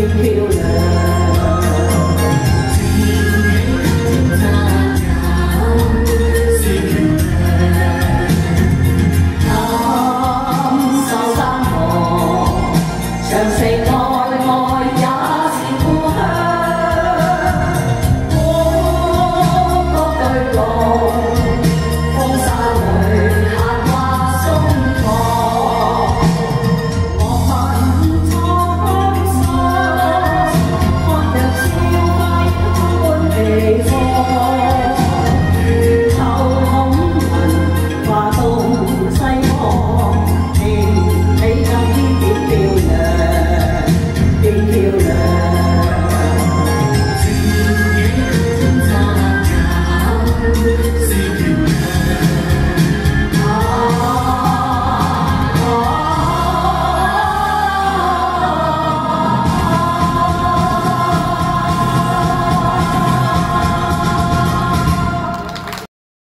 me feel like